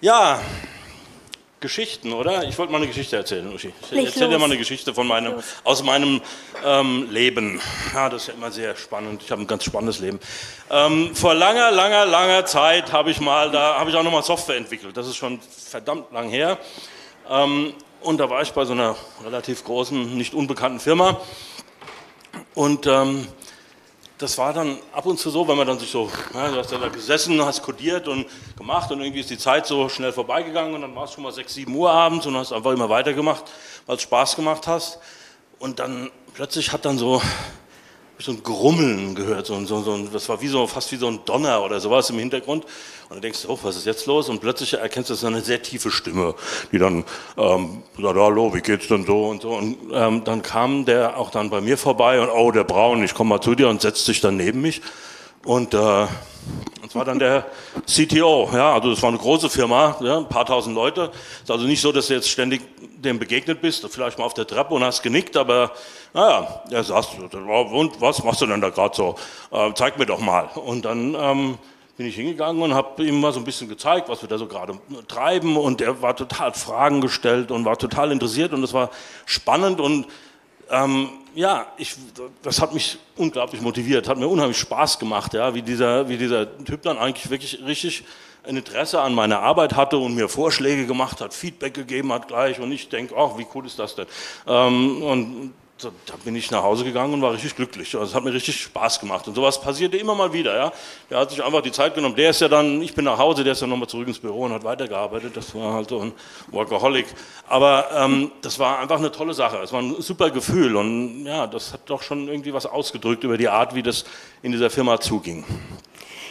Ja, Geschichten, oder? Ich wollte mal eine Geschichte erzählen, Uschi. Ich erzähle dir mal eine Geschichte von meinem, aus meinem ähm, Leben. Ja, das ist ja immer sehr spannend. Ich habe ein ganz spannendes Leben. Ähm, vor langer, langer, langer Zeit habe ich mal, da habe ich auch nochmal Software entwickelt. Das ist schon verdammt lang her. Ähm, und da war ich bei so einer relativ großen, nicht unbekannten Firma. Und ähm, das war dann ab und zu so, wenn man dann sich so, ja, du hast ja da gesessen, hast kodiert und gemacht und irgendwie ist die Zeit so schnell vorbeigegangen und dann war es schon mal 6, 7 Uhr abends und hast einfach immer weitergemacht, weil es Spaß gemacht hast. Und dann plötzlich hat dann so so ein Grummeln gehört, so, so, so, das war wie so, fast wie so ein Donner oder sowas im Hintergrund. Und dann denkst du, oh, was ist jetzt los? Und plötzlich erkennst du, das ist eine sehr tiefe Stimme, die dann ähm, sagt, hallo, wie geht's denn so und so. Und ähm, dann kam der auch dann bei mir vorbei und, oh, der Braun, ich komme mal zu dir und setzt sich dann neben mich. Und äh, das war dann der CTO. Ja, also das war eine große Firma, ja, ein paar tausend Leute. Ist also nicht so, dass du jetzt ständig dem begegnet bist, vielleicht mal auf der Treppe und hast genickt, aber naja, er sagt, und was machst du denn da gerade so? Äh, zeig mir doch mal. Und dann ähm, bin ich hingegangen und habe ihm mal so ein bisschen gezeigt, was wir da so gerade treiben. Und er war total Fragen gestellt und war total interessiert und das war spannend und ähm, ja, ich, das hat mich unglaublich motiviert, hat mir unheimlich Spaß gemacht, ja, wie dieser, wie dieser Typ dann eigentlich wirklich richtig ein Interesse an meiner Arbeit hatte und mir Vorschläge gemacht hat, Feedback gegeben hat gleich und ich denke, ach, wie cool ist das denn? Ähm, und da, bin ich nach Hause gegangen und war richtig glücklich. Also es hat mir richtig Spaß gemacht. Und sowas passierte immer mal wieder. Ja. Der hat sich einfach die Zeit genommen. Der ist ja dann, ich bin nach Hause, der ist dann nochmal zurück ins Büro und hat weitergearbeitet. Das war halt so ein Workaholic. Aber ähm, das war einfach eine tolle Sache. Es war ein super Gefühl. Und ja, das hat doch schon irgendwie was ausgedrückt über die Art, wie das in dieser Firma zuging.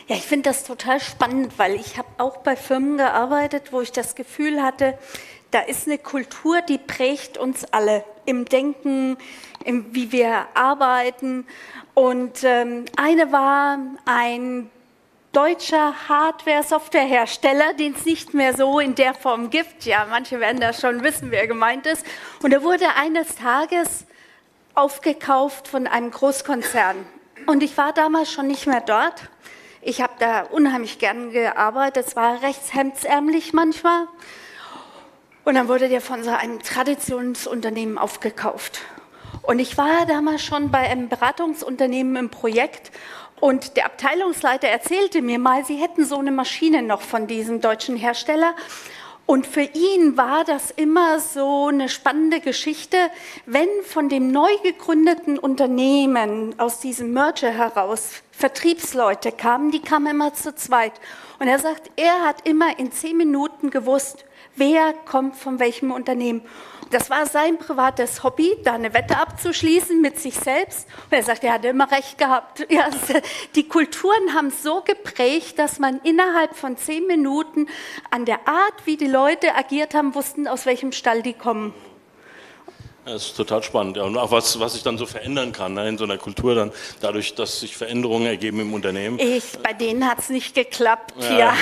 Ja, ich finde das total spannend, weil ich habe auch bei Firmen gearbeitet, wo ich das Gefühl hatte, da ist eine Kultur, die prägt uns alle im Denken, im, wie wir arbeiten. Und ähm, eine war ein deutscher Hardware-Softwarehersteller, den es nicht mehr so in der Form gibt. Ja, manche werden da schon wissen, wer gemeint ist. Und er wurde eines Tages aufgekauft von einem Großkonzern. Und ich war damals schon nicht mehr dort. Ich habe da unheimlich gern gearbeitet. Es war recht hemdsärmlich manchmal. Und dann wurde der von so einem Traditionsunternehmen aufgekauft. Und ich war damals schon bei einem Beratungsunternehmen im Projekt und der Abteilungsleiter erzählte mir mal, sie hätten so eine Maschine noch von diesem deutschen Hersteller. Und für ihn war das immer so eine spannende Geschichte, wenn von dem neu gegründeten Unternehmen aus diesem Merger heraus Vertriebsleute kamen, die kamen immer zu zweit. Und er sagt, er hat immer in zehn Minuten gewusst, wer kommt von welchem Unternehmen. Das war sein privates Hobby, da eine Wette abzuschließen mit sich selbst. Und er sagt, er hatte immer recht gehabt. Ja, die Kulturen haben so geprägt, dass man innerhalb von zehn Minuten an der Art, wie die Leute agiert haben, wussten, aus welchem Stall die kommen. Das ist total spannend. Ja. Und auch was, was sich dann so verändern kann ne, in so einer Kultur, dann dadurch, dass sich Veränderungen ergeben im Unternehmen. Ich, bei denen hat es nicht geklappt, ja. ja.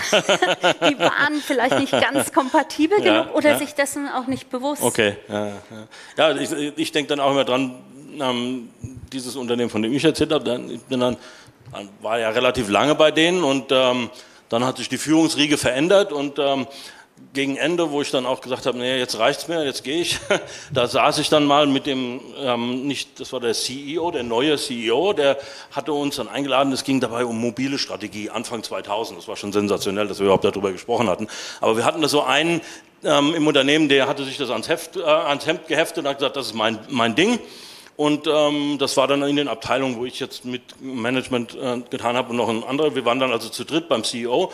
Die waren vielleicht nicht ganz kompatibel ja, genug oder sich dessen auch nicht bewusst. Okay, ja, ja. ich, ich denke dann auch immer dran, ähm, dieses Unternehmen, von dem ich erzählt habe, dann, ich bin dann, dann war ja relativ lange bei denen und ähm, dann hat sich die Führungsriege verändert und ähm, gegen Ende, wo ich dann auch gesagt habe, nee, jetzt reicht's mir, jetzt gehe ich, da saß ich dann mal mit dem, ähm, nicht, das war der CEO, der neue CEO, der hatte uns dann eingeladen, es ging dabei um mobile Strategie, Anfang 2000, das war schon sensationell, dass wir überhaupt darüber gesprochen hatten, aber wir hatten da so einen ähm, im Unternehmen, der hatte sich das ans, Heft, äh, ans Hemd geheftet und hat gesagt, das ist mein, mein Ding. Und ähm, das war dann in den Abteilungen, wo ich jetzt mit Management äh, getan habe und noch ein anderer. Wir waren dann also zu dritt beim CEO,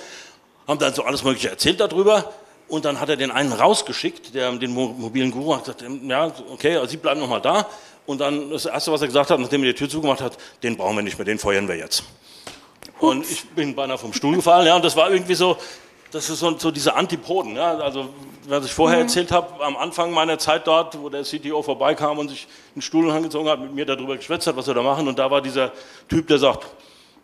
haben dann so alles Mögliche erzählt darüber. Und dann hat er den einen rausgeschickt, der den mobilen Guru hat gesagt, ja, okay, also Sie bleiben noch mal da. Und dann das Erste, was er gesagt hat, nachdem er die Tür zugemacht hat, den brauchen wir nicht mehr, den feuern wir jetzt. Und ich bin beinahe vom Stuhl gefallen, ja, und das war irgendwie so, das ist so, so diese Antipoden, ja, also was ich vorher mhm. erzählt habe, am Anfang meiner Zeit dort, wo der CTO vorbeikam und sich einen Stuhl angezogen hat, mit mir darüber geschwätzt hat, was wir da machen, und da war dieser Typ, der sagt,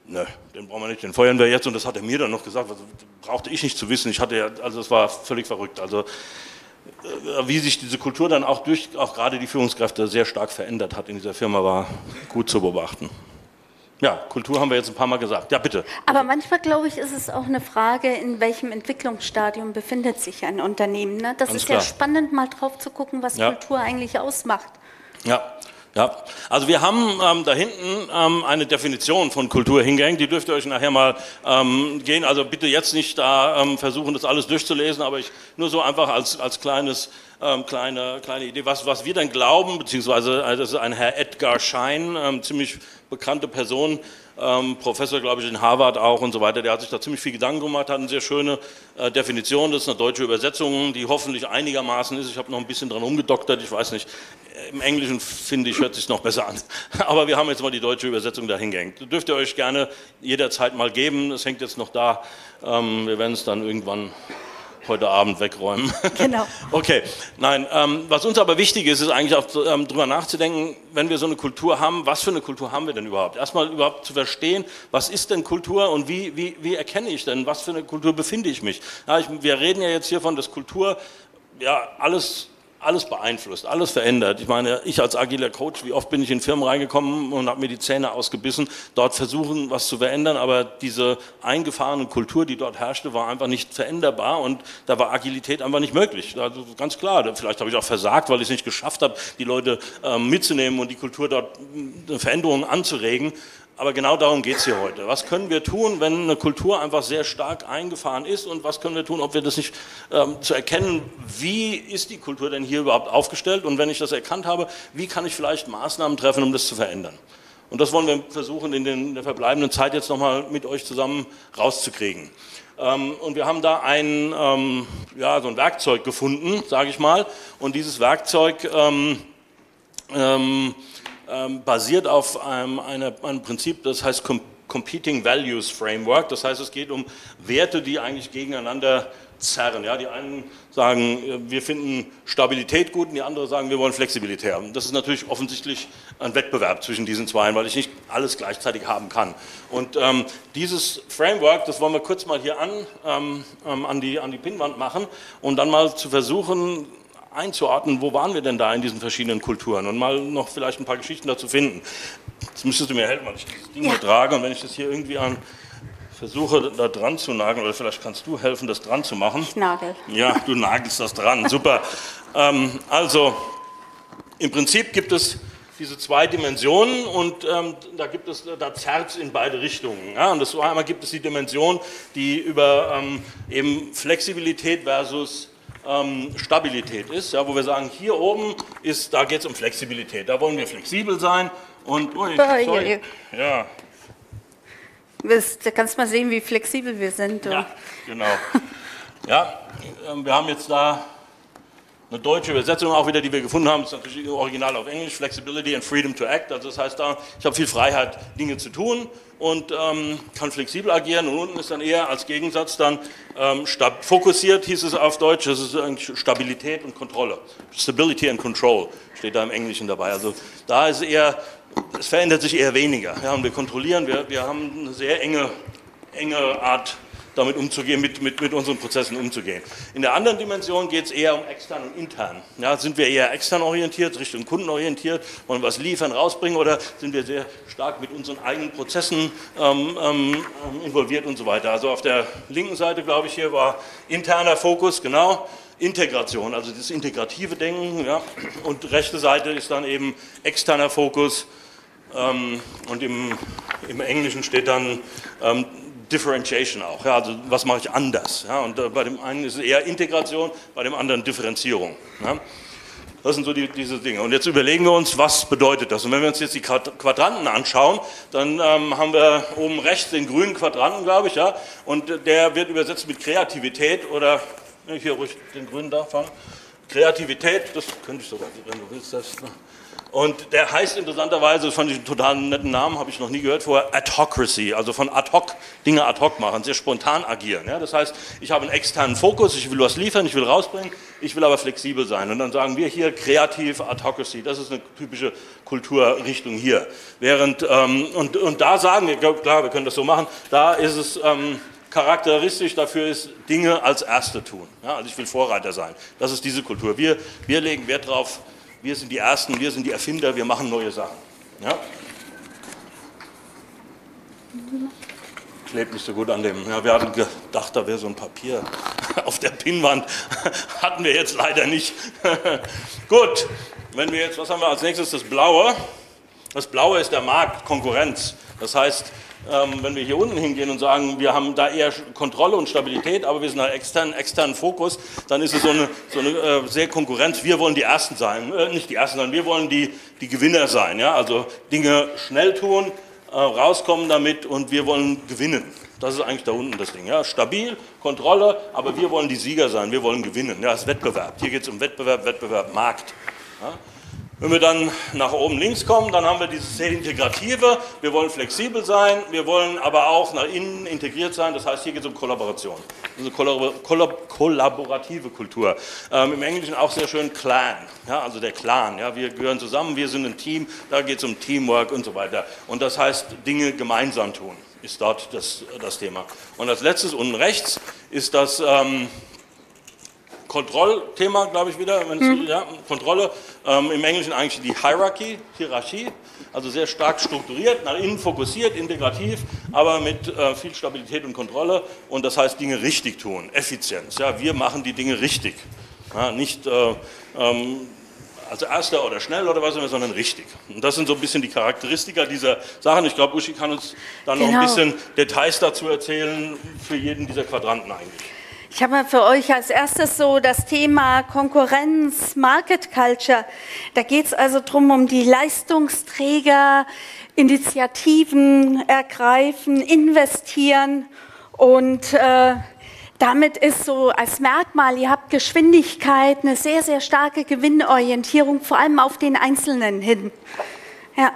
Nö, den brauchen wir nicht, den feuern wir jetzt. Und das hat er mir dann noch gesagt, was brauchte ich nicht zu wissen. Ich hatte ja, also es war völlig verrückt. Also äh, wie sich diese Kultur dann auch durch, auch gerade die Führungskräfte sehr stark verändert hat in dieser Firma, war gut zu beobachten. Ja, Kultur haben wir jetzt ein paar Mal gesagt. Ja, bitte. Aber manchmal, glaube ich, ist es auch eine Frage, in welchem Entwicklungsstadium befindet sich ein Unternehmen. Ne? Das Ganz ist klar. ja spannend, mal drauf zu gucken, was ja. Kultur eigentlich ausmacht. Ja, ja, also wir haben ähm, da hinten ähm, eine Definition von Kultur hingehängt, die dürft ihr euch nachher mal ähm, gehen. Also bitte jetzt nicht da ähm, versuchen, das alles durchzulesen, aber ich nur so einfach als, als kleines, ähm, kleine, kleine Idee, was, was wir dann glauben, beziehungsweise äh, das ist ein Herr Edgar Schein, ähm, ziemlich bekannte Person, ähm, Professor, glaube ich, in Harvard auch und so weiter. Der hat sich da ziemlich viel Gedanken gemacht, hat eine sehr schöne äh, Definition. Das ist eine deutsche Übersetzung, die hoffentlich einigermaßen ist. Ich habe noch ein bisschen dran umgedoktert, ich weiß nicht. Im Englischen, finde ich, hört sich noch besser an. Aber wir haben jetzt mal die deutsche Übersetzung dahingehängt. Dürft ihr euch gerne jederzeit mal geben. Es hängt jetzt noch da. Ähm, wir werden es dann irgendwann heute Abend wegräumen. Genau. okay, nein, ähm, was uns aber wichtig ist, ist eigentlich auch ähm, darüber nachzudenken, wenn wir so eine Kultur haben, was für eine Kultur haben wir denn überhaupt? Erstmal überhaupt zu verstehen, was ist denn Kultur und wie, wie, wie erkenne ich denn, was für eine Kultur befinde ich mich? Ja, ich, wir reden ja jetzt hier von, dass Kultur ja alles alles beeinflusst, alles verändert. Ich meine, ich als agiler Coach, wie oft bin ich in Firmen reingekommen und habe mir die Zähne ausgebissen, dort versuchen, was zu verändern, aber diese eingefahrene Kultur, die dort herrschte, war einfach nicht veränderbar und da war Agilität einfach nicht möglich. Also ganz klar, vielleicht habe ich auch versagt, weil ich es nicht geschafft habe, die Leute äh, mitzunehmen und die Kultur dort äh, Veränderungen anzuregen. Aber genau darum geht es hier heute. Was können wir tun, wenn eine Kultur einfach sehr stark eingefahren ist und was können wir tun, ob wir das nicht ähm, zu erkennen, wie ist die Kultur denn hier überhaupt aufgestellt und wenn ich das erkannt habe, wie kann ich vielleicht Maßnahmen treffen, um das zu verändern. Und das wollen wir versuchen, in, den, in der verbleibenden Zeit jetzt nochmal mit euch zusammen rauszukriegen. Ähm, und wir haben da ein, ähm, ja, so ein Werkzeug gefunden, sage ich mal. Und dieses Werkzeug ähm, basiert auf einem, eine, einem Prinzip, das heißt Competing Values Framework. Das heißt, es geht um Werte, die eigentlich gegeneinander zerren. Ja, die einen sagen, äh, wir finden Stabilität gut und die anderen sagen, wir wollen Flexibilität haben. Das ist natürlich offensichtlich ein Wettbewerb zwischen diesen zwei, weil ich nicht alles gleichzeitig haben kann. Und ähm, dieses Framework, das wollen wir kurz mal hier an, ähm, ähm an, die, an die Pinnwand machen und dann mal zu versuchen, einzuordnen, wo waren wir denn da in diesen verschiedenen Kulturen und mal noch vielleicht ein paar Geschichten dazu finden. Jetzt müsstest du mir helfen, weil ich dieses Ding ja. hier trage und wenn ich das hier irgendwie an versuche da dran zu nageln, oder vielleicht kannst du helfen, das dran zu machen. Ich nagel. Ja, du nagelst das dran, super. ähm, also, im Prinzip gibt es diese zwei Dimensionen und ähm, da gibt es, da zerrt in beide Richtungen. Ja? Und das einmal gibt es die Dimension, die über ähm, eben Flexibilität versus ähm, Stabilität ist, ja, wo wir sagen, hier oben ist, da geht es um Flexibilität, da wollen wir flexibel sein und, ui, sorry, ja. Da kannst mal sehen, wie flexibel wir sind. Ja, genau. ja, äh, wir haben jetzt da eine deutsche Übersetzung auch wieder, die wir gefunden haben, ist natürlich original auf Englisch, Flexibility and Freedom to Act. Also das heißt da, ich habe viel Freiheit, Dinge zu tun und ähm, kann flexibel agieren. Und unten ist dann eher als Gegensatz dann ähm, fokussiert, hieß es auf Deutsch, das ist eigentlich Stabilität und Kontrolle. Stability and Control steht da im Englischen dabei. Also da ist eher, es verändert sich eher weniger. Ja, und wir kontrollieren, wir, wir haben eine sehr enge, enge Art damit umzugehen, mit, mit, mit unseren Prozessen umzugehen. In der anderen Dimension geht es eher um extern und intern. Ja, sind wir eher extern orientiert, Richtung Kunden orientiert, wollen was liefern, rausbringen oder sind wir sehr stark mit unseren eigenen Prozessen ähm, ähm, involviert und so weiter. Also auf der linken Seite, glaube ich, hier war interner Fokus, genau. Integration, also das integrative Denken. Ja. Und rechte Seite ist dann eben externer Fokus. Ähm, und im, im Englischen steht dann ähm, Differentiation auch. Ja, also was mache ich anders? Ja, und äh, bei dem einen ist es eher Integration, bei dem anderen Differenzierung. Ja. Das sind so die, diese Dinge. Und jetzt überlegen wir uns, was bedeutet das? Und wenn wir uns jetzt die Quadranten anschauen, dann ähm, haben wir oben rechts den grünen Quadranten, glaube ich, ja, und der wird übersetzt mit Kreativität oder hier ruhig den grünen da fangen. Kreativität, das könnte ich sogar, wenn du willst, das. Und der heißt interessanterweise, fand ich einen total netten Namen, habe ich noch nie gehört vorher, Adhocracy, also von ad hoc, Dinge ad hoc machen, sehr spontan agieren. Ja? Das heißt, ich habe einen externen Fokus, ich will was liefern, ich will rausbringen, ich will aber flexibel sein. Und dann sagen wir hier kreativ Adhocracy, das ist eine typische Kulturrichtung hier. Während, ähm, und, und da sagen wir, klar, wir können das so machen, da ist es... Ähm, charakteristisch dafür ist, Dinge als Erste tun. Ja, also ich will Vorreiter sein. Das ist diese Kultur. Wir, wir legen Wert darauf, wir sind die Ersten, wir sind die Erfinder, wir machen neue Sachen. Ja? Klebt nicht so gut an dem. Ja, wir hatten gedacht, da wäre so ein Papier auf der Pinnwand. Hatten wir jetzt leider nicht. gut, wenn wir jetzt, was haben wir als nächstes? Das Blaue. Das Blaue ist der Markt, Konkurrenz. Das heißt, ähm, wenn wir hier unten hingehen und sagen, wir haben da eher Kontrolle und Stabilität, aber wir sind einen externen, externen Fokus, dann ist es so eine, so eine äh, sehr Konkurrenz. Wir wollen die Ersten sein, äh, nicht die Ersten, sondern wir wollen die, die Gewinner sein. Ja? Also Dinge schnell tun, äh, rauskommen damit und wir wollen gewinnen. Das ist eigentlich da unten das Ding. Ja? Stabil, Kontrolle, aber wir wollen die Sieger sein, wir wollen gewinnen. Ja, das ist Wettbewerb. Hier geht es um Wettbewerb, Wettbewerb, Markt. Ja? Wenn wir dann nach oben links kommen, dann haben wir dieses sehr integrative. Wir wollen flexibel sein, wir wollen aber auch nach innen integriert sein. Das heißt, hier geht es um Kollaboration. Also Kollabor Kollab kollaborative Kultur. Ähm, Im Englischen auch sehr schön Clan, ja, also der Clan. Ja, wir gehören zusammen, wir sind ein Team, da geht es um Teamwork und so weiter. Und das heißt, Dinge gemeinsam tun, ist dort das, das Thema. Und als letztes unten rechts ist das... Ähm, Kontrollthema, glaube ich wieder, hm. ja, Kontrolle, ähm, im Englischen eigentlich die Hierarchy, Hierarchie, also sehr stark strukturiert, nach innen fokussiert, integrativ, aber mit äh, viel Stabilität und Kontrolle und das heißt Dinge richtig tun, Effizienz, ja, wir machen die Dinge richtig, ja, nicht äh, ähm, als erster oder schnell oder was immer, sondern richtig. Und das sind so ein bisschen die Charakteristika dieser Sachen. Ich glaube, Uschi kann uns dann genau. noch ein genau. bisschen Details dazu erzählen, für jeden dieser Quadranten eigentlich. Ich habe für euch als erstes so das Thema Konkurrenz, Market Culture. Da geht es also darum, um die Leistungsträger, Initiativen ergreifen, investieren und äh, damit ist so als Merkmal, ihr habt Geschwindigkeit, eine sehr, sehr starke Gewinnorientierung, vor allem auf den Einzelnen hin. Ja.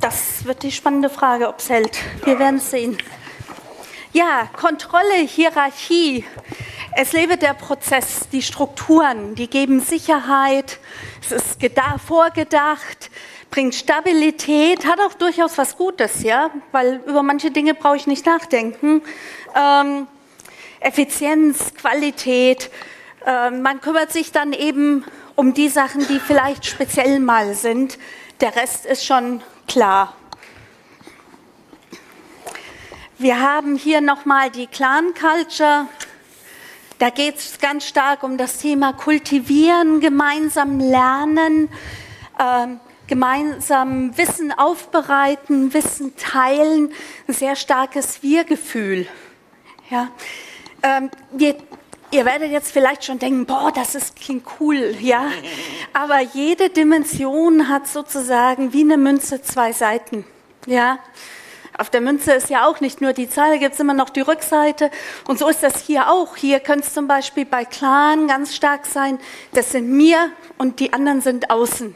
Das wird die spannende Frage, ob es hält. Wir werden es sehen. Ja, Kontrolle, Hierarchie. Es lebe der Prozess, die Strukturen, die geben Sicherheit, es ist vorgedacht, bringt Stabilität, hat auch durchaus was Gutes, ja, weil über manche Dinge brauche ich nicht nachdenken. Ähm, Effizienz, Qualität, äh, man kümmert sich dann eben um die Sachen, die vielleicht speziell mal sind. Der Rest ist schon klar. Wir haben hier nochmal die Clan Culture. Da geht es ganz stark um das Thema Kultivieren, gemeinsam lernen, äh, gemeinsam Wissen aufbereiten, Wissen teilen, ein sehr starkes Wir-Gefühl. Ja. Ähm, wir Ihr werdet jetzt vielleicht schon denken, boah, das ist, klingt cool, ja. Aber jede Dimension hat sozusagen wie eine Münze zwei Seiten, ja. Auf der Münze ist ja auch nicht nur die Zahl, gibt es immer noch die Rückseite. Und so ist das hier auch. Hier könnte es zum Beispiel bei Clan ganz stark sein, das sind mir und die anderen sind außen.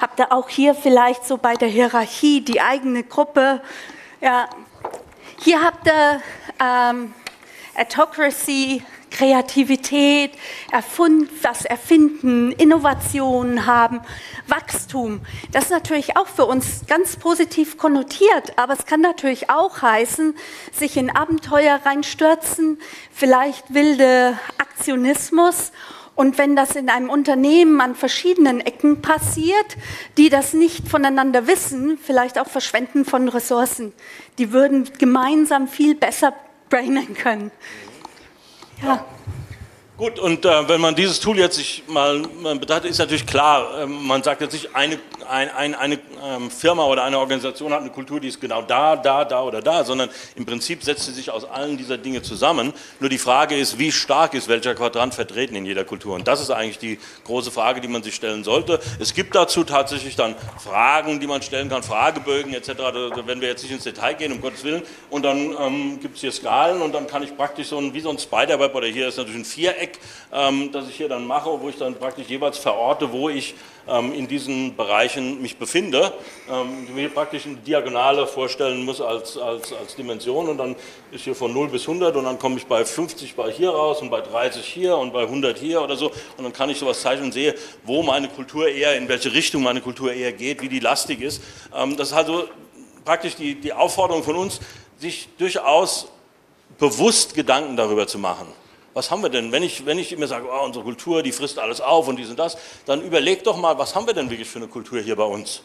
Habt ihr auch hier vielleicht so bei der Hierarchie die eigene Gruppe? Ja. Hier habt ihr ähm, Autocracy, Kreativität, Erfund, was erfinden, Innovationen haben, Wachstum. Das ist natürlich auch für uns ganz positiv konnotiert, aber es kann natürlich auch heißen, sich in Abenteuer reinstürzen, vielleicht wilde Aktionismus. Und wenn das in einem Unternehmen an verschiedenen Ecken passiert, die das nicht voneinander wissen, vielleicht auch Verschwenden von Ressourcen, die würden gemeinsam viel besser brainen können. Ja. Gut, und äh, wenn man dieses Tool jetzt sich mal betrachtet, ist natürlich klar, äh, man sagt jetzt nicht, eine, ein, ein, eine ähm, Firma oder eine Organisation hat eine Kultur, die ist genau da, da, da oder da, sondern im Prinzip setzt sie sich aus allen dieser Dinge zusammen. Nur die Frage ist, wie stark ist welcher Quadrant vertreten in jeder Kultur? Und das ist eigentlich die große Frage, die man sich stellen sollte. Es gibt dazu tatsächlich dann Fragen, die man stellen kann, Fragebögen etc. Da werden wir jetzt nicht ins Detail gehen, um Gottes Willen. Und dann ähm, gibt es hier Skalen und dann kann ich praktisch so ein, wie so ein Spiderweb oder hier ist natürlich ein Viereck Dreieck, ähm, das ich hier dann mache, wo ich dann praktisch jeweils verorte, wo ich ähm, in diesen Bereichen mich befinde, ähm, mir praktisch eine Diagonale vorstellen muss als, als, als Dimension und dann ist hier von 0 bis 100 und dann komme ich bei 50 bei hier raus und bei 30 hier und bei 100 hier oder so und dann kann ich sowas zeichnen und sehe, wo meine Kultur eher, in welche Richtung meine Kultur eher geht, wie die lastig ist. Ähm, das ist also praktisch die, die Aufforderung von uns, sich durchaus bewusst Gedanken darüber zu machen. Was haben wir denn? Wenn ich, wenn ich immer sage, oh, unsere Kultur, die frisst alles auf und dies und das, dann überleg doch mal, was haben wir denn wirklich für eine Kultur hier bei uns?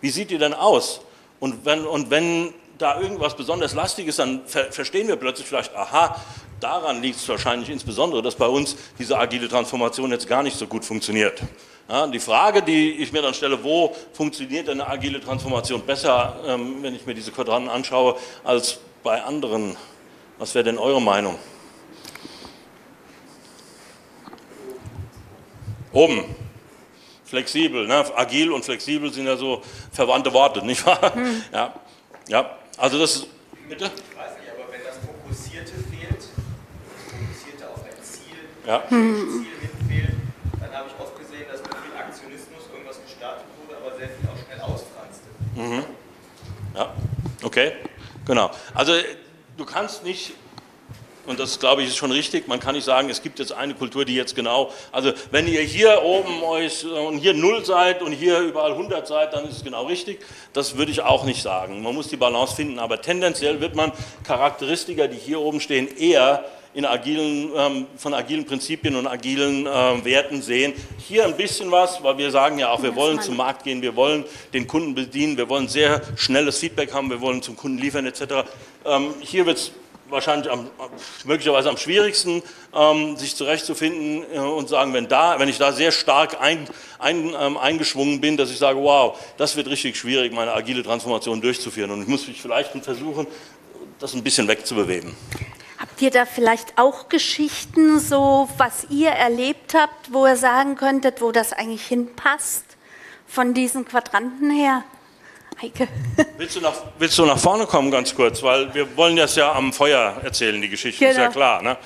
Wie sieht die denn aus? Und wenn, und wenn da irgendwas besonders lastig ist, dann ver verstehen wir plötzlich vielleicht, aha, daran liegt es wahrscheinlich insbesondere, dass bei uns diese agile Transformation jetzt gar nicht so gut funktioniert. Ja, die Frage, die ich mir dann stelle, wo funktioniert eine agile Transformation besser, ähm, wenn ich mir diese Quadranten anschaue, als bei anderen? Was wäre denn eure Meinung? Oben. Flexibel, ne? agil und flexibel sind ja so verwandte Worte, nicht wahr? Hm. Ja. ja, also das, bitte? Ich weiß nicht, aber wenn das Fokussierte fehlt, das Fokussierte auf ein Ziel, ja. Hm. Ziel fehlt, dann habe ich oft gesehen, dass mit viel Aktionismus irgendwas gestartet wurde, aber sehr viel auch schnell ausfranste. Mhm. Ja, okay, genau. Also du kannst nicht und das glaube ich ist schon richtig. Man kann nicht sagen, es gibt jetzt eine Kultur, die jetzt genau, also wenn ihr hier oben euch und hier null seid und hier überall 100 seid, dann ist es genau richtig. Das würde ich auch nicht sagen. Man muss die Balance finden, aber tendenziell wird man Charakteristika, die hier oben stehen, eher in agilen, ähm, von agilen Prinzipien und agilen äh, Werten sehen. Hier ein bisschen was, weil wir sagen ja auch, wir wollen zum Markt gehen, wir wollen den Kunden bedienen, wir wollen sehr schnelles Feedback haben, wir wollen zum Kunden liefern etc. Ähm, hier wird es wahrscheinlich am, möglicherweise am schwierigsten, ähm, sich zurechtzufinden äh, und sagen, wenn, da, wenn ich da sehr stark ein, ein, ähm, eingeschwungen bin, dass ich sage, wow, das wird richtig schwierig, meine agile Transformation durchzuführen. Und ich muss mich vielleicht versuchen, das ein bisschen wegzubewegen. Habt ihr da vielleicht auch Geschichten, so was ihr erlebt habt, wo ihr sagen könntet, wo das eigentlich hinpasst, von diesen Quadranten her? Heike. Willst du, nach, willst du nach vorne kommen ganz kurz? Weil wir wollen das ja am Feuer erzählen, die Geschichte, genau. ist ja genau. klar. Ne?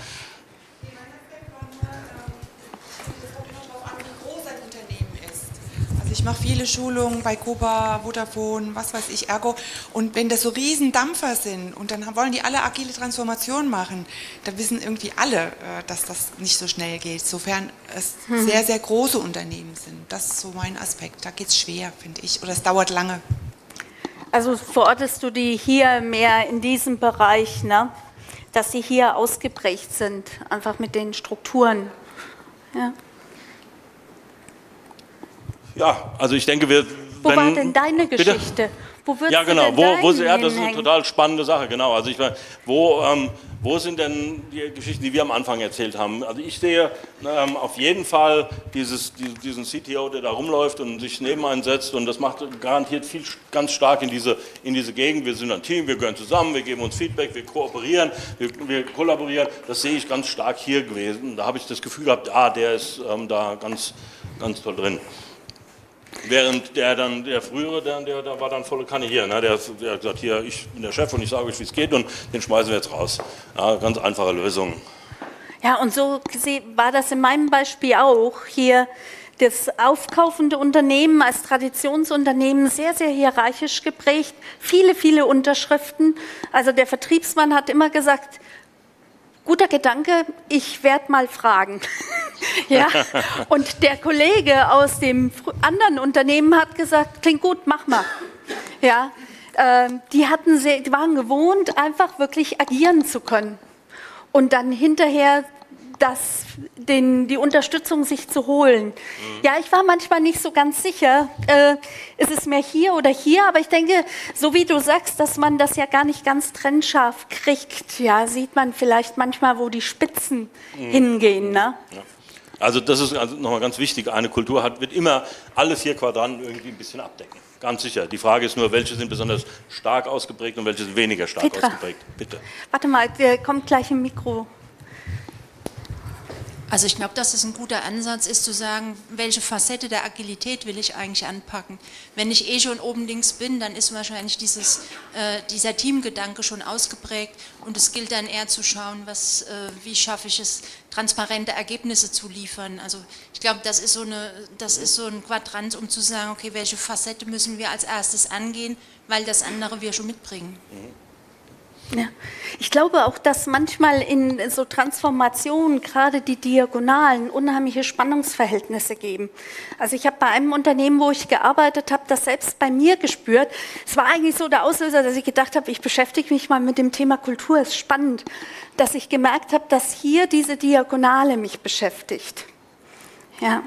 Ich mache viele Schulungen bei Copa, Vodafone, was weiß ich, Ergo. Und wenn das so Riesendampfer sind und dann wollen die alle agile Transformation machen, dann wissen irgendwie alle, äh, dass das nicht so schnell geht. Sofern es hm. sehr, sehr große Unternehmen sind. Das ist so mein Aspekt. Da geht es schwer, finde ich. Oder es dauert lange. Also verortest du die hier mehr in diesem Bereich, ne? dass sie hier ausgeprägt sind, einfach mit den Strukturen. Ja, ja also ich denke, wir. Wo war denn deine Geschichte? Bitte? Wo ja, genau. Wo, wo, ja, das ist eine total spannende Sache, genau. Also ich wo, ähm, wo sind denn die Geschichten, die wir am Anfang erzählt haben? Also ich sehe ähm, auf jeden Fall dieses, diesen CTO, der da rumläuft und sich neben einen setzt und das macht garantiert viel ganz stark in diese, in diese Gegend. Wir sind ein Team, wir gehören zusammen, wir geben uns Feedback, wir kooperieren, wir, wir kollaborieren. Das sehe ich ganz stark hier gewesen. Da habe ich das Gefühl gehabt, ah, der ist ähm, da ganz, ganz toll drin. Während der dann, der frühere, der, der, der war dann volle Kanne hier. Ne? Der, der hat gesagt, hier, ich bin der Chef und ich sage euch, wie es geht und den schmeißen wir jetzt raus. Ja, ganz einfache Lösung. Ja, und so war das in meinem Beispiel auch. Hier das aufkaufende Unternehmen als Traditionsunternehmen sehr, sehr hierarchisch geprägt. Viele, viele Unterschriften. Also der Vertriebsmann hat immer gesagt, guter Gedanke, ich werde mal fragen. ja? Und der Kollege aus dem anderen Unternehmen hat gesagt, klingt gut, mach mal. Ja? Ähm, die, hatten sehr, die waren gewohnt, einfach wirklich agieren zu können. Und dann hinterher das, den, die Unterstützung sich zu holen. Mhm. Ja, ich war manchmal nicht so ganz sicher, äh, ist es mehr hier oder hier, aber ich denke, so wie du sagst, dass man das ja gar nicht ganz trennscharf kriegt, ja, sieht man vielleicht manchmal, wo die Spitzen mhm. hingehen. Ne? Ja. Also das ist also nochmal ganz wichtig, eine Kultur hat, wird immer alle vier Quadranten irgendwie ein bisschen abdecken. Ganz sicher. Die Frage ist nur, welche sind besonders stark ausgeprägt und welche sind weniger stark Petra. ausgeprägt. Bitte. Warte mal, kommt gleich im Mikro. Also ich glaube, dass es ein guter Ansatz ist zu sagen, welche Facette der Agilität will ich eigentlich anpacken. Wenn ich eh schon oben links bin, dann ist wahrscheinlich dieses, äh, dieser Teamgedanke schon ausgeprägt und es gilt dann eher zu schauen, was, äh, wie schaffe ich es, transparente Ergebnisse zu liefern. Also ich glaube, das ist so das ist so ein Quadrant, um zu sagen, okay, welche Facette müssen wir als erstes angehen, weil das andere wir schon mitbringen. Mhm. Ja. Ich glaube auch, dass manchmal in so Transformationen gerade die Diagonalen unheimliche Spannungsverhältnisse geben. Also ich habe bei einem Unternehmen, wo ich gearbeitet habe, das selbst bei mir gespürt. Es war eigentlich so der Auslöser, dass ich gedacht habe, ich beschäftige mich mal mit dem Thema Kultur. Es ist spannend, dass ich gemerkt habe, dass hier diese Diagonale mich beschäftigt. Ja.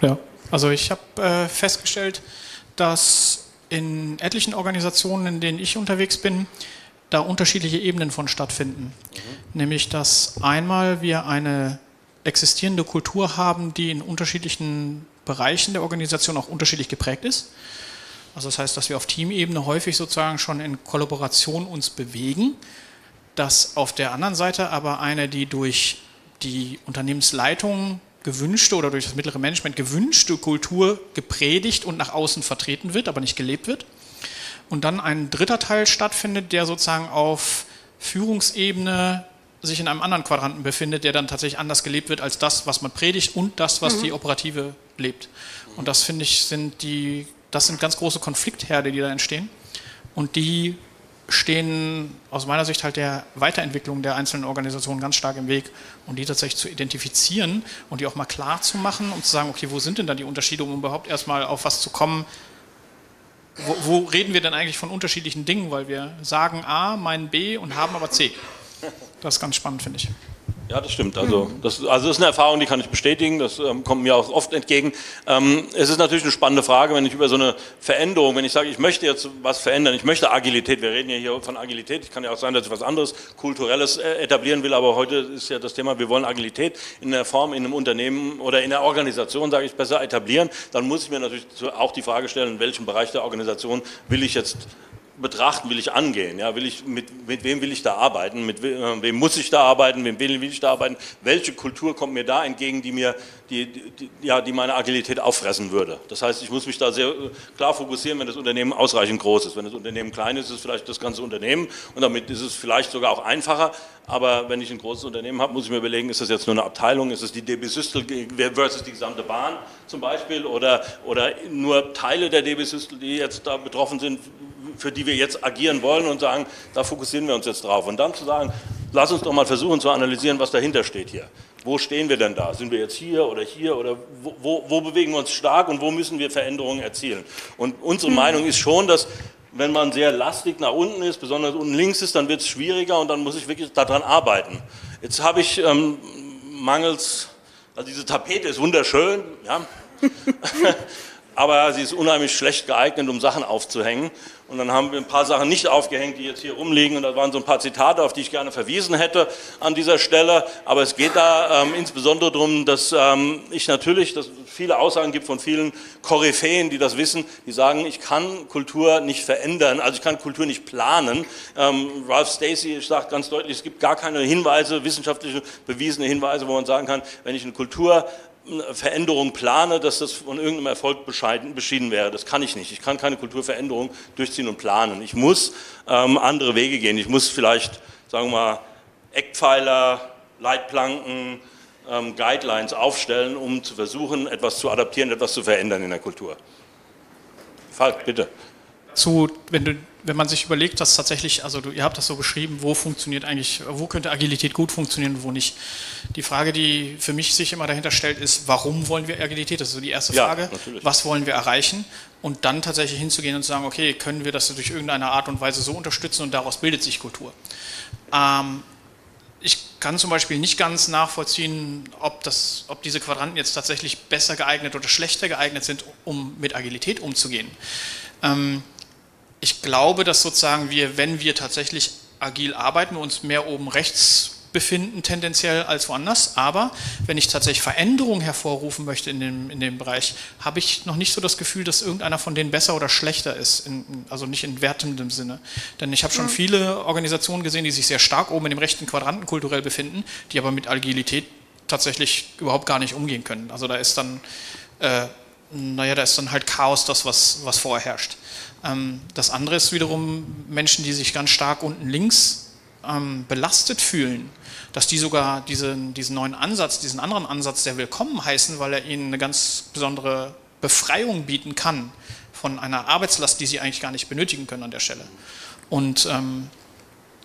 Ja, also ich habe äh, festgestellt, dass in etlichen Organisationen, in denen ich unterwegs bin, da unterschiedliche Ebenen von stattfinden. Mhm. Nämlich, dass einmal wir eine existierende Kultur haben, die in unterschiedlichen Bereichen der Organisation auch unterschiedlich geprägt ist. Also das heißt, dass wir auf Teamebene häufig sozusagen schon in Kollaboration uns bewegen, dass auf der anderen Seite aber eine, die durch die Unternehmensleitung gewünschte oder durch das mittlere Management gewünschte Kultur gepredigt und nach außen vertreten wird, aber nicht gelebt wird. Und dann ein dritter Teil stattfindet, der sozusagen auf Führungsebene sich in einem anderen Quadranten befindet, der dann tatsächlich anders gelebt wird als das, was man predigt und das, was mhm. die Operative lebt. Und das finde ich sind die, das sind ganz große Konfliktherde, die da entstehen. Und die stehen aus meiner Sicht halt der Weiterentwicklung der einzelnen Organisationen ganz stark im Weg und die tatsächlich zu identifizieren und die auch mal klar zu machen, um zu sagen, okay, wo sind denn da die Unterschiede, um überhaupt erstmal auf was zu kommen, wo, wo, reden wir denn eigentlich von unterschiedlichen Dingen, weil wir sagen A, meinen B und haben aber C. Das ist ganz spannend, finde ich. Ja, das stimmt. Also das, also das ist eine Erfahrung, die kann ich bestätigen. Das ähm, kommt mir auch oft entgegen. Ähm, es ist natürlich eine spannende Frage, wenn ich über so eine Veränderung, wenn ich sage, ich möchte jetzt was verändern, ich möchte Agilität, wir reden ja hier von Agilität, es kann ja auch sein, dass ich was anderes, Kulturelles äh, etablieren will, aber heute ist ja das Thema, wir wollen Agilität in der Form in einem Unternehmen oder in der Organisation, sage ich besser, etablieren. Dann muss ich mir natürlich auch die Frage stellen, in welchem Bereich der Organisation will ich jetzt betrachten will ich angehen? Ja, will ich, mit, mit wem will ich da arbeiten? Mit wem, wem muss ich da arbeiten? Mit wem will ich da arbeiten? Welche Kultur kommt mir da entgegen, die, mir, die, die, ja, die meine Agilität auffressen würde? Das heißt, ich muss mich da sehr äh, klar fokussieren, wenn das Unternehmen ausreichend groß ist. Wenn das Unternehmen klein ist, ist es vielleicht das ganze Unternehmen und damit ist es vielleicht sogar auch einfacher. Aber wenn ich ein großes Unternehmen habe, muss ich mir überlegen, ist das jetzt nur eine Abteilung? Ist es die DB Systel versus die gesamte Bahn zum Beispiel? Oder, oder nur Teile der DB Systel, die jetzt da betroffen sind? Für die wir jetzt agieren wollen und sagen, da fokussieren wir uns jetzt drauf. Und dann zu sagen, lass uns doch mal versuchen zu analysieren, was dahinter steht hier. Wo stehen wir denn da? Sind wir jetzt hier oder hier oder wo, wo, wo bewegen wir uns stark und wo müssen wir Veränderungen erzielen? Und unsere mhm. Meinung ist schon, dass wenn man sehr lastig nach unten ist, besonders unten links ist, dann wird es schwieriger und dann muss ich wirklich daran arbeiten. Jetzt habe ich ähm, mangels, also diese Tapete ist wunderschön, ja. aber sie ist unheimlich schlecht geeignet, um Sachen aufzuhängen. Und dann haben wir ein paar Sachen nicht aufgehängt, die jetzt hier rumliegen. Und da waren so ein paar Zitate, auf die ich gerne verwiesen hätte an dieser Stelle. Aber es geht da ähm, insbesondere darum, dass ähm, ich natürlich, dass es viele Aussagen gibt von vielen Koryphäen, die das wissen, die sagen, ich kann Kultur nicht verändern, also ich kann Kultur nicht planen. Ähm, Ralph Stacey sagt ganz deutlich, es gibt gar keine Hinweise, wissenschaftliche bewiesene Hinweise, wo man sagen kann, wenn ich eine Kultur Veränderung plane, dass das von irgendeinem Erfolg beschieden wäre. Das kann ich nicht. Ich kann keine Kulturveränderung durchziehen und planen. Ich muss ähm, andere Wege gehen. Ich muss vielleicht, sagen wir mal, Eckpfeiler, Leitplanken, ähm, Guidelines aufstellen, um zu versuchen, etwas zu adaptieren, etwas zu verändern in der Kultur. Falk, bitte. Zu, wenn du wenn man sich überlegt, dass tatsächlich, also du, ihr habt das so beschrieben, wo funktioniert eigentlich, wo könnte Agilität gut funktionieren und wo nicht. Die Frage, die für mich sich immer dahinter stellt, ist, warum wollen wir Agilität? Das ist so die erste Frage. Ja, Was wollen wir erreichen? Und dann tatsächlich hinzugehen und zu sagen, okay, können wir das durch irgendeine Art und Weise so unterstützen und daraus bildet sich Kultur. Ähm, ich kann zum Beispiel nicht ganz nachvollziehen, ob, das, ob diese Quadranten jetzt tatsächlich besser geeignet oder schlechter geeignet sind, um mit Agilität umzugehen. Ähm, ich glaube, dass sozusagen wir, wenn wir tatsächlich agil arbeiten, uns mehr oben rechts befinden, tendenziell als woanders. Aber wenn ich tatsächlich Veränderungen hervorrufen möchte in dem, in dem Bereich, habe ich noch nicht so das Gefühl, dass irgendeiner von denen besser oder schlechter ist. In, also nicht in wertendem Sinne. Denn ich habe schon mhm. viele Organisationen gesehen, die sich sehr stark oben in dem rechten Quadranten kulturell befinden, die aber mit Agilität tatsächlich überhaupt gar nicht umgehen können. Also da ist dann, äh, naja, da ist dann halt Chaos das, was, was vorherrscht. Ähm, das andere ist wiederum Menschen, die sich ganz stark unten links ähm, belastet fühlen, dass die sogar diesen, diesen neuen Ansatz, diesen anderen Ansatz sehr willkommen heißen, weil er ihnen eine ganz besondere Befreiung bieten kann von einer Arbeitslast, die sie eigentlich gar nicht benötigen können an der Stelle. Und ähm,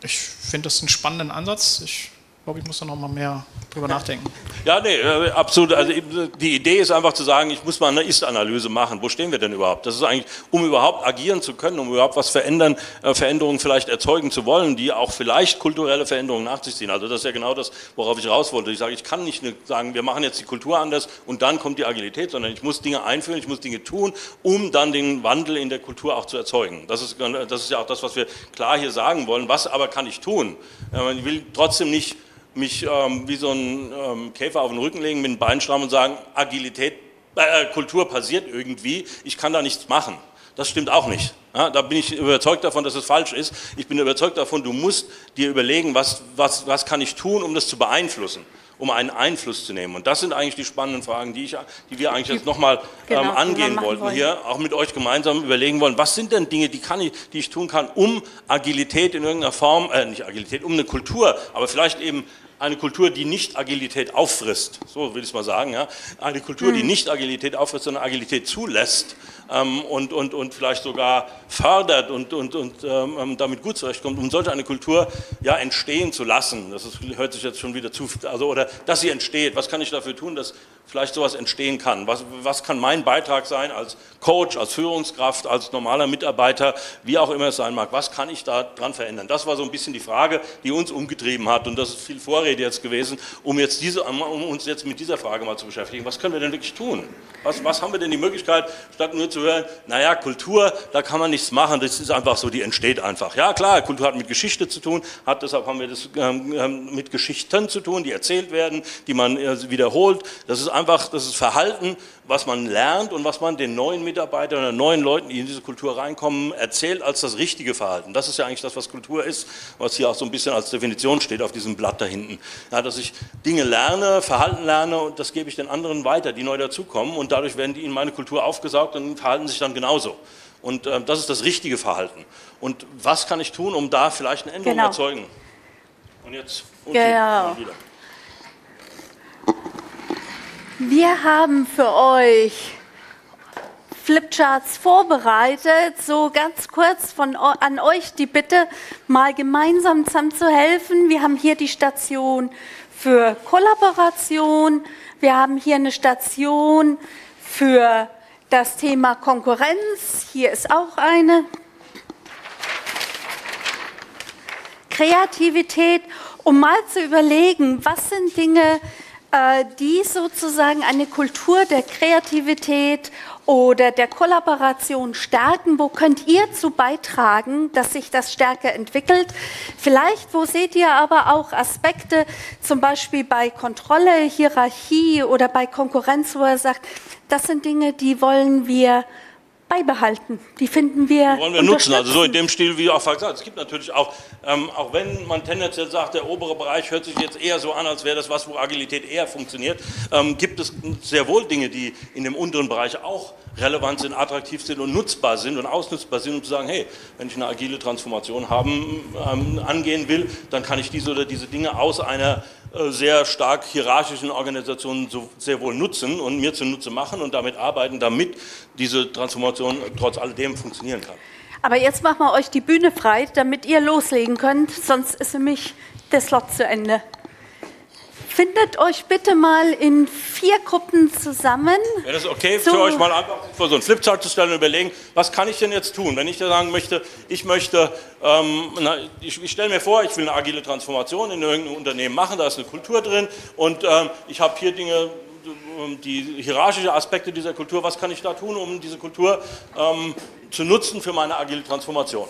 ich finde das einen spannenden Ansatz. Ich glaube, ich muss da noch mal mehr drüber nachdenken. Ja, nee, äh, absolut. Also die Idee ist einfach zu sagen, ich muss mal eine Ist-Analyse machen. Wo stehen wir denn überhaupt? Das ist eigentlich, um überhaupt agieren zu können, um überhaupt was verändern, äh, Veränderungen vielleicht erzeugen zu wollen, die auch vielleicht kulturelle Veränderungen nach sich ziehen. Also das ist ja genau das, worauf ich raus wollte. Ich sage, ich kann nicht sagen, wir machen jetzt die Kultur anders und dann kommt die Agilität, sondern ich muss Dinge einführen, ich muss Dinge tun, um dann den Wandel in der Kultur auch zu erzeugen. Das ist, das ist ja auch das, was wir klar hier sagen wollen. Was aber kann ich tun? Ich will trotzdem nicht mich ähm, wie so ein ähm, Käfer auf den Rücken legen, mit den Beinen schlagen und sagen, Agilität, äh, Kultur passiert irgendwie, ich kann da nichts machen. Das stimmt auch nicht. Ja, da bin ich überzeugt davon, dass es falsch ist. Ich bin überzeugt davon, du musst dir überlegen, was, was, was kann ich tun, um das zu beeinflussen um einen Einfluss zu nehmen. Und das sind eigentlich die spannenden Fragen, die, ich, die wir eigentlich jetzt nochmal genau, ähm, angehen wollten wollen. hier, auch mit euch gemeinsam überlegen wollen, was sind denn Dinge, die, kann ich, die ich tun kann, um Agilität in irgendeiner Form, äh, nicht Agilität, um eine Kultur, aber vielleicht eben eine Kultur, die nicht Agilität auffrisst, so will ich es mal sagen, ja? eine Kultur, die hm. nicht Agilität auffrisst, sondern Agilität zulässt ähm, und, und, und vielleicht sogar fördert und, und, und ähm, damit gut zurechtkommt, um solch eine Kultur ja entstehen zu lassen. Das ist, hört sich jetzt schon wieder zu, also oder dass sie entsteht. Was kann ich dafür tun, dass vielleicht sowas entstehen kann? Was, was kann mein Beitrag sein als Coach, als Führungskraft, als normaler Mitarbeiter, wie auch immer es sein mag? Was kann ich da dran verändern? Das war so ein bisschen die Frage, die uns umgetrieben hat und das ist viel Vorrede jetzt gewesen, um, jetzt diese, um uns jetzt mit dieser Frage mal zu beschäftigen. Was können wir denn wirklich tun? Was, was haben wir denn die Möglichkeit, statt nur zu hören, naja, Kultur, da kann man nichts machen, das ist einfach so, die entsteht einfach. Ja klar, Kultur hat mit Geschichte zu tun, hat deshalb haben wir das ähm, ähm mit Geschichten zu tun, die erzählt werden, die man äh, wiederholt. Das ist einfach, das ist Verhalten, was man lernt und was man den neuen Mitarbeitern oder neuen Leuten, die in diese Kultur reinkommen, erzählt als das richtige Verhalten. Das ist ja eigentlich das, was Kultur ist, was hier auch so ein bisschen als Definition steht auf diesem Blatt da hinten. Ja, dass ich Dinge lerne, Verhalten lerne und das gebe ich den anderen weiter, die neu dazukommen und dadurch werden die in meine Kultur aufgesaugt und verhalten sich dann genauso. Und äh, das ist das richtige Verhalten. Und was kann ich tun, um da vielleicht eine Änderung genau. erzeugen? Und jetzt okay, genau. Wir haben für euch Flipcharts vorbereitet. So ganz kurz von, an euch die Bitte, mal gemeinsam zusammen zu helfen. Wir haben hier die Station für Kollaboration. Wir haben hier eine Station für das Thema Konkurrenz. Hier ist auch eine. Kreativität, um mal zu überlegen, was sind Dinge, die sozusagen eine Kultur der Kreativität oder der Kollaboration stärken? Wo könnt ihr zu beitragen, dass sich das stärker entwickelt? Vielleicht, wo seht ihr aber auch Aspekte, zum Beispiel bei Kontrolle, Hierarchie oder bei Konkurrenz, wo er sagt, das sind Dinge, die wollen wir beibehalten. Die finden wir. Die wollen wir nutzen, also so in dem Stil, wie auch gesagt Es gibt natürlich auch, ähm, auch wenn man tendenziell sagt, der obere Bereich hört sich jetzt eher so an, als wäre das was, wo Agilität eher funktioniert, ähm, gibt es sehr wohl Dinge, die in dem unteren Bereich auch relevant sind, attraktiv sind und nutzbar sind und ausnutzbar sind, um zu sagen, hey, wenn ich eine agile Transformation haben, ähm, angehen will, dann kann ich diese oder diese Dinge aus einer sehr stark hierarchischen Organisationen sehr wohl nutzen und mir zunutze machen und damit arbeiten, damit diese Transformation trotz alledem funktionieren kann. Aber jetzt machen wir euch die Bühne frei, damit ihr loslegen könnt, sonst ist nämlich der Slot zu Ende. Findet euch bitte mal in vier Gruppen zusammen. Wäre das okay für euch mal einfach vor so einen Flipchart zu stellen und überlegen, was kann ich denn jetzt tun? Wenn ich da sagen möchte, ich möchte, ähm, na, ich, ich stelle mir vor, ich will eine agile Transformation in irgendeinem Unternehmen machen, da ist eine Kultur drin und ähm, ich habe hier Dinge, die hierarchischen Aspekte dieser Kultur, was kann ich da tun, um diese Kultur ähm, zu nutzen für meine agile Transformation?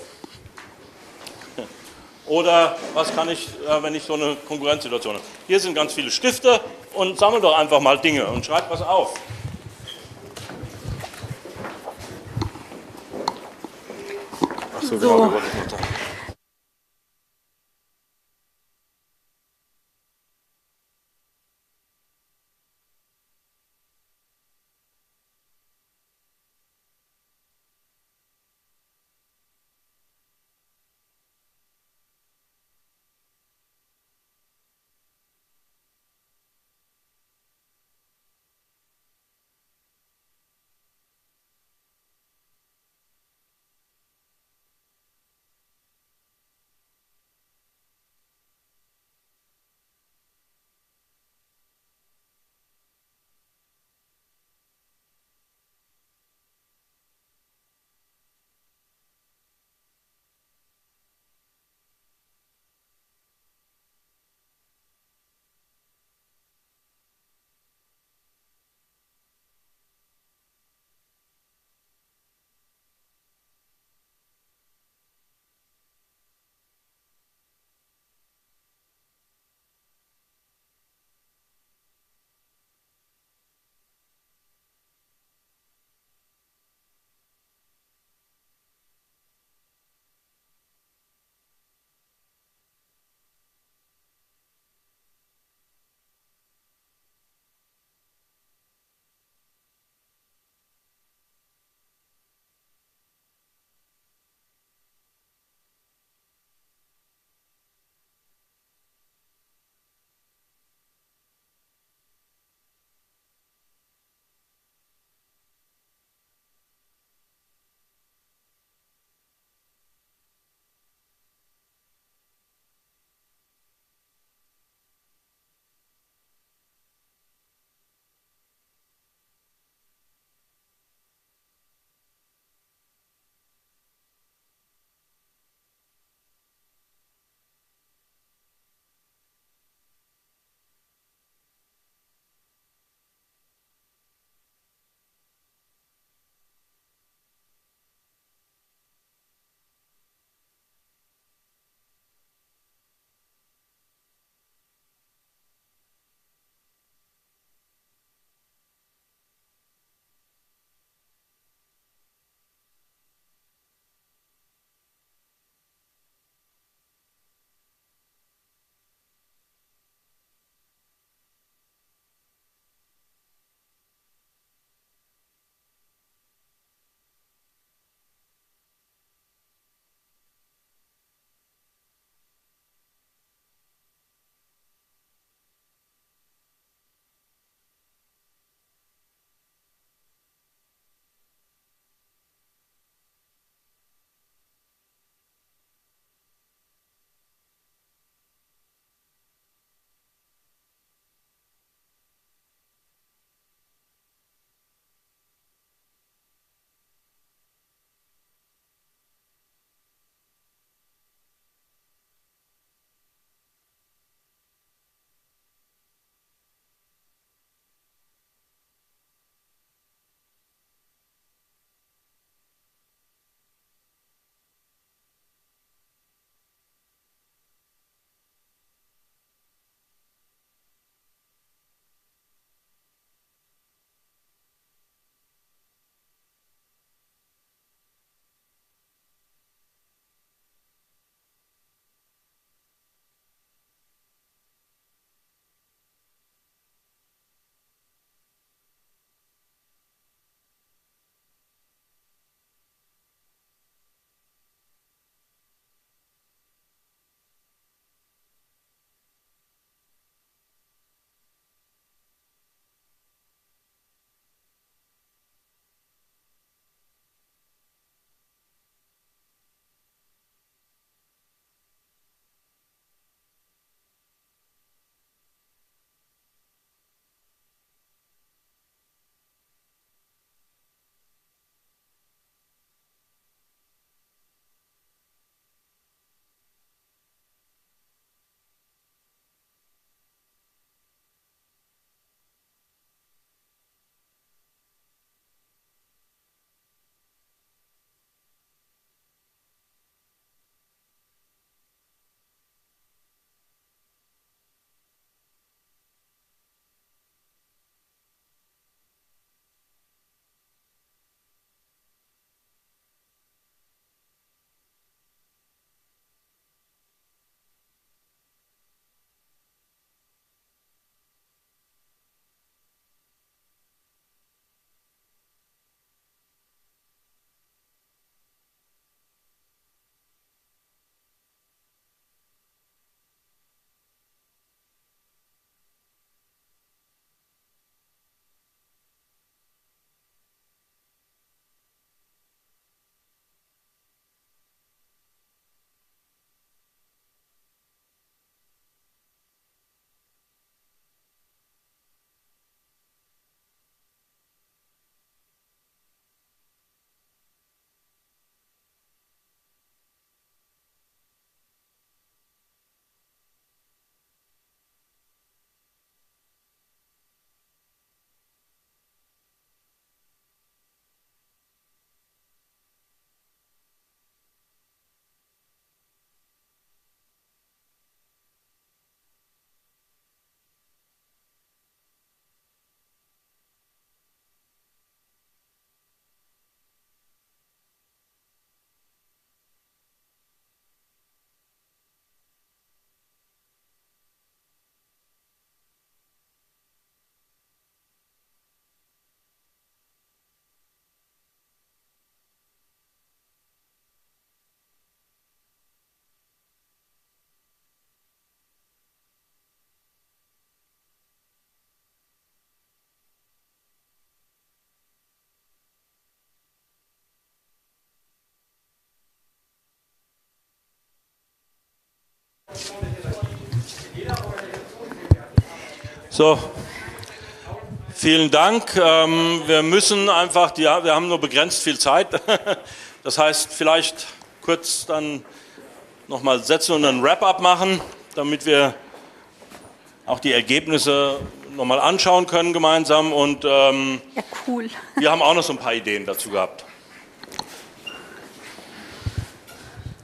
Oder was kann ich, äh, wenn ich so eine Konkurrenzsituation habe? Hier sind ganz viele Stifte und sammelt doch einfach mal Dinge und schreibt was auf. Ach so, genau, wir So, vielen Dank. Ähm, wir müssen einfach, ja, wir haben nur begrenzt viel Zeit. Das heißt, vielleicht kurz dann nochmal setzen und einen Wrap-up machen, damit wir auch die Ergebnisse nochmal anschauen können gemeinsam. Und ähm, ja, cool. wir haben auch noch so ein paar Ideen dazu gehabt.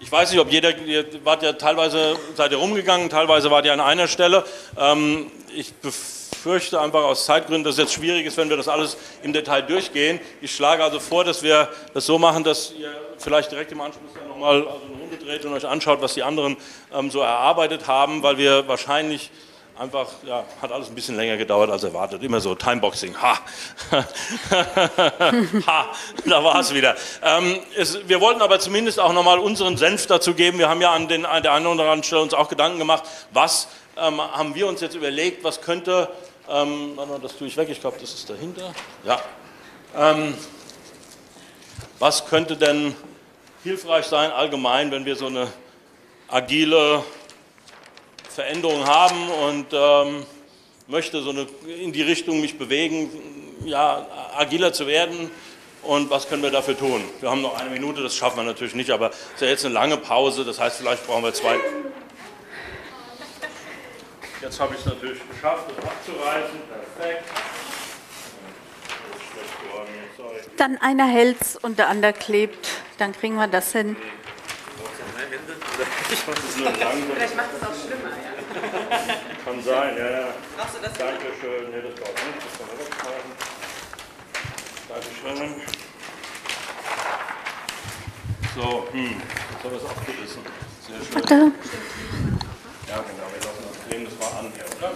Ich weiß nicht, ob jeder, ihr wart ja teilweise, seid ihr rumgegangen, teilweise wart ihr an einer Stelle. Ähm, ich befürchte einfach aus Zeitgründen, dass es jetzt schwierig ist, wenn wir das alles im Detail durchgehen. Ich schlage also vor, dass wir das so machen, dass ihr vielleicht direkt im Anschluss dann nochmal also eine Runde dreht und euch anschaut, was die anderen ähm, so erarbeitet haben, weil wir wahrscheinlich einfach, ja, hat alles ein bisschen länger gedauert als erwartet. Immer so Timeboxing. Ha! ha! Da war es wieder. Ähm, es, wir wollten aber zumindest auch nochmal unseren Senf dazu geben. Wir haben ja an, den, an der einen oder anderen Stelle uns auch Gedanken gemacht, was ähm, haben wir uns jetzt überlegt, was könnte, ähm, das tue ich weg, ich glaube, das ist dahinter. Ja. Ähm, was könnte denn hilfreich sein allgemein, wenn wir so eine agile Veränderung haben und ähm, möchte so eine, in die Richtung mich bewegen, ja, agiler zu werden. Und was können wir dafür tun? Wir haben noch eine Minute, das schaffen wir natürlich nicht, aber es ist ja jetzt eine lange Pause, das heißt, vielleicht brauchen wir zwei. Jetzt habe ich es natürlich geschafft, das abzureißen. Perfekt. Dann einer hält's und der andere klebt. Dann kriegen wir das hin. Vielleicht macht es auch schlimmer. Kann sein, ja, ja. Machst du das Dankeschön. Nee, das braucht nicht. Das kann man wegschmeißen. Dankeschön. So, hm, jetzt haben wir es abgerissen. Sehr schön. Bitte. Ja, genau, wir lassen das kleben. Das war an hier, oder?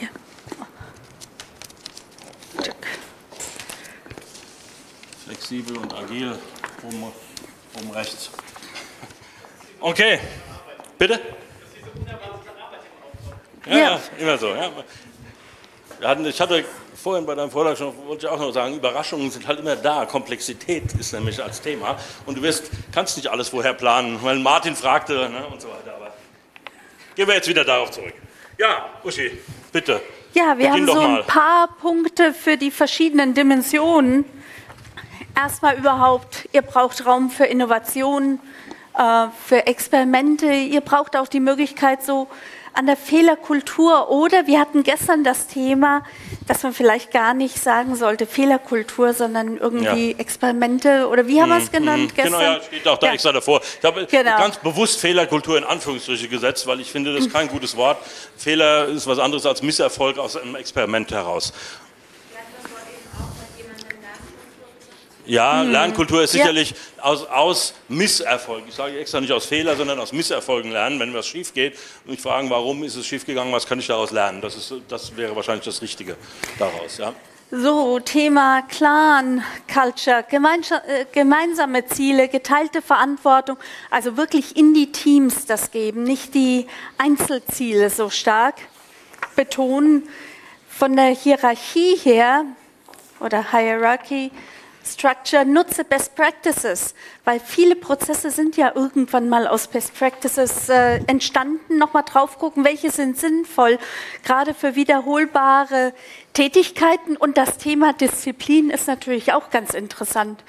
Ja. Flexibel und agil. Oben, oben rechts. Okay, bitte? Ja, ja. immer so. Ja. Hatten, ich hatte vorhin bei deinem Vortrag schon, wollte ich auch noch sagen, Überraschungen sind halt immer da. Komplexität ist nämlich als Thema. Und du wirst, kannst nicht alles vorher planen, weil Martin fragte ne, und so weiter. Aber gehen wir jetzt wieder darauf zurück. Ja, Uschi, bitte. Ja, wir haben so ein paar Punkte für die verschiedenen Dimensionen. Erstmal überhaupt, ihr braucht Raum für Innovation, äh, für Experimente. Ihr braucht auch die Möglichkeit, so an der Fehlerkultur oder wir hatten gestern das Thema, dass man vielleicht gar nicht sagen sollte Fehlerkultur, sondern irgendwie ja. Experimente oder wie haben wir es mhm, genannt mhm. gestern? Genau, ja, steht auch da ja. extra davor. Ich habe genau. ganz bewusst Fehlerkultur in Anführungsstriche gesetzt, weil ich finde, das ist kein gutes Wort. Fehler ist was anderes als Misserfolg aus einem Experiment heraus. Ja, mhm. Lernkultur ist sicherlich ja. aus, aus Misserfolg. Ich sage extra nicht aus Fehler, sondern aus Misserfolgen lernen. Wenn was schief geht und mich fragen, warum ist es schief gegangen, was kann ich daraus lernen? Das, ist, das wäre wahrscheinlich das Richtige daraus. Ja. So, Thema Clan Culture, äh, gemeinsame Ziele, geteilte Verantwortung, also wirklich in die Teams das geben, nicht die Einzelziele so stark betonen. Von der Hierarchie her oder Hierarchy Structure, nutze Best Practices, weil viele Prozesse sind ja irgendwann mal aus Best Practices äh, entstanden. Nochmal drauf gucken, welche sind sinnvoll, gerade für wiederholbare Tätigkeiten. Und das Thema Disziplin ist natürlich auch ganz interessant.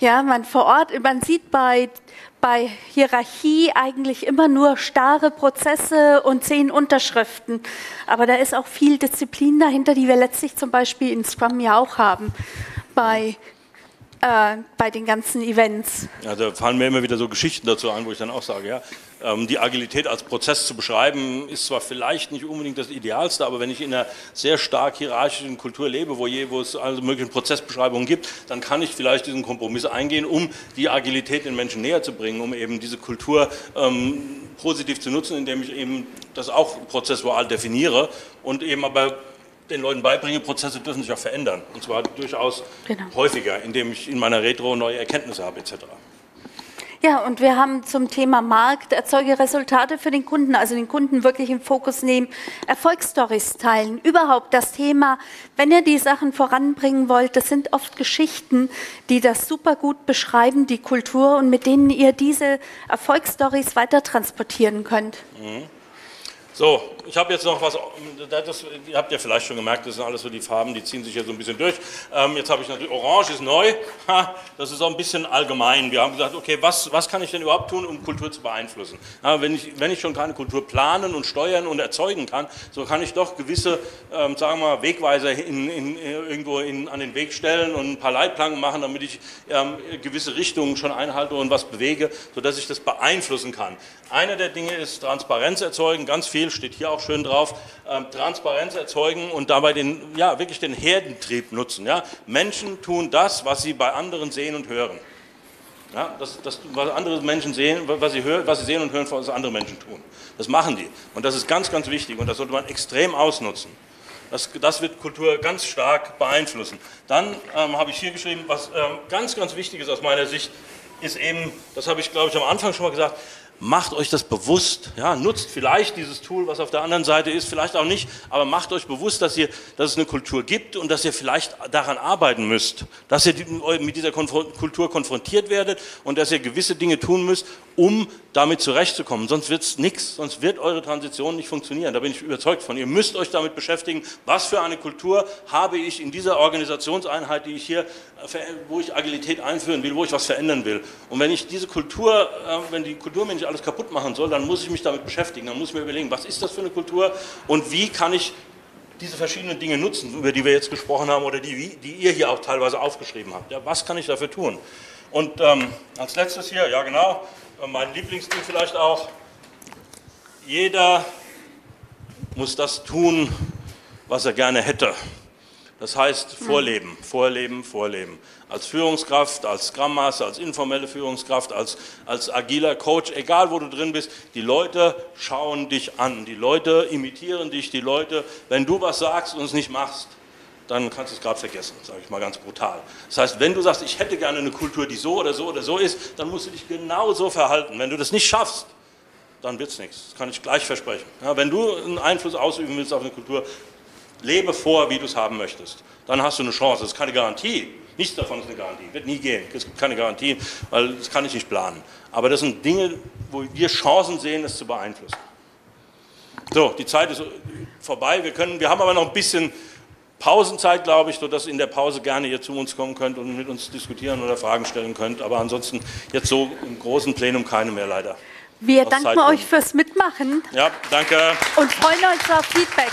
Ja, man vor Ort, man sieht bei, bei Hierarchie eigentlich immer nur starre Prozesse und zehn Unterschriften. Aber da ist auch viel Disziplin dahinter, die wir letztlich zum Beispiel in Scrum ja auch haben. Bei äh, bei den ganzen Events. Ja, da fallen mir immer wieder so Geschichten dazu ein, wo ich dann auch sage, ja, ähm, die Agilität als Prozess zu beschreiben, ist zwar vielleicht nicht unbedingt das Idealste, aber wenn ich in einer sehr stark hierarchischen Kultur lebe, wo, je, wo es alle möglichen Prozessbeschreibungen gibt, dann kann ich vielleicht diesen Kompromiss eingehen, um die Agilität den Menschen näher zu bringen, um eben diese Kultur ähm, positiv zu nutzen, indem ich eben das auch prozessual definiere und eben aber den Leuten beibringe, Prozesse dürfen sich auch verändern. Und zwar durchaus genau. häufiger, indem ich in meiner Retro neue Erkenntnisse habe etc. Ja, und wir haben zum Thema Markt, erzeuge Resultate für den Kunden, also den Kunden wirklich im Fokus nehmen, Erfolgsstories teilen, überhaupt das Thema, wenn ihr die Sachen voranbringen wollt, das sind oft Geschichten, die das super gut beschreiben, die Kultur und mit denen ihr diese Erfolgsstories weiter transportieren könnt. Mhm. So, ich habe jetzt noch was, das, ihr habt ja vielleicht schon gemerkt, das sind alles so die Farben, die ziehen sich hier so ein bisschen durch. Ähm, jetzt habe ich natürlich, Orange ist neu, ha, das ist auch ein bisschen allgemein. Wir haben gesagt, okay, was, was kann ich denn überhaupt tun, um Kultur zu beeinflussen? Ja, wenn, ich, wenn ich schon keine Kultur planen und steuern und erzeugen kann, so kann ich doch gewisse, ähm, sagen wir mal, Wegweiser in, in, irgendwo in, an den Weg stellen und ein paar Leitplanken machen, damit ich ähm, gewisse Richtungen schon einhalte und was bewege, sodass ich das beeinflussen kann. Einer der Dinge ist Transparenz erzeugen, ganz viel steht hier auch schön drauf, ähm, Transparenz erzeugen und dabei den, ja, wirklich den Herdentrieb nutzen. Ja? Menschen tun das, was sie bei anderen sehen und hören. Ja, das, das, was andere Menschen sehen, was sie, hören, was sie sehen und hören, was andere Menschen tun. Das machen die. Und das ist ganz, ganz wichtig und das sollte man extrem ausnutzen. Das, das wird Kultur ganz stark beeinflussen. Dann ähm, habe ich hier geschrieben, was ähm, ganz, ganz wichtig ist aus meiner Sicht, ist eben, das habe ich glaube ich am Anfang schon mal gesagt, macht euch das bewusst, ja, nutzt vielleicht dieses Tool, was auf der anderen Seite ist, vielleicht auch nicht, aber macht euch bewusst, dass, ihr, dass es eine Kultur gibt und dass ihr vielleicht daran arbeiten müsst, dass ihr mit dieser Kultur konfrontiert werdet und dass ihr gewisse Dinge tun müsst, um damit zurechtzukommen. Sonst wird es nichts, sonst wird eure Transition nicht funktionieren. Da bin ich überzeugt von. Ihr müsst euch damit beschäftigen, was für eine Kultur habe ich in dieser Organisationseinheit, die ich hier, wo ich Agilität einführen will, wo ich was verändern will. Und wenn ich diese Kultur, äh, wenn die Kultur mir nicht alles kaputt machen soll, dann muss ich mich damit beschäftigen. Dann muss ich mir überlegen, was ist das für eine Kultur und wie kann ich diese verschiedenen Dinge nutzen, über die wir jetzt gesprochen haben oder die, die ihr hier auch teilweise aufgeschrieben habt. Ja, was kann ich dafür tun? Und ähm, als letztes hier, ja genau, äh, mein Lieblingsding vielleicht auch, jeder muss das tun, was er gerne hätte. Das heißt Vorleben, Vorleben, Vorleben. Als Führungskraft, als Scrum Master, als informelle Führungskraft, als, als agiler Coach, egal wo du drin bist, die Leute schauen dich an, die Leute imitieren dich, die Leute, wenn du was sagst und es nicht machst, dann kannst du es gerade vergessen, sage ich mal ganz brutal. Das heißt, wenn du sagst, ich hätte gerne eine Kultur, die so oder so oder so ist, dann musst du dich genau so verhalten. Wenn du das nicht schaffst, dann wird es nichts. Das kann ich gleich versprechen. Ja, wenn du einen Einfluss ausüben willst auf eine Kultur, lebe vor, wie du es haben möchtest. Dann hast du eine Chance. Das ist keine Garantie. Nichts davon ist eine Garantie. Wird nie gehen. Es gibt keine Garantie, weil das kann ich nicht planen. Aber das sind Dinge, wo wir Chancen sehen, es zu beeinflussen. So, die Zeit ist vorbei. Wir, können, wir haben aber noch ein bisschen Pausenzeit, glaube ich, sodass ihr in der Pause gerne hier zu uns kommen könnt und mit uns diskutieren oder Fragen stellen könnt. Aber ansonsten jetzt so im großen Plenum keine mehr leider. Wir danken euch fürs Mitmachen. Ja, danke. Und freuen uns auf Feedback.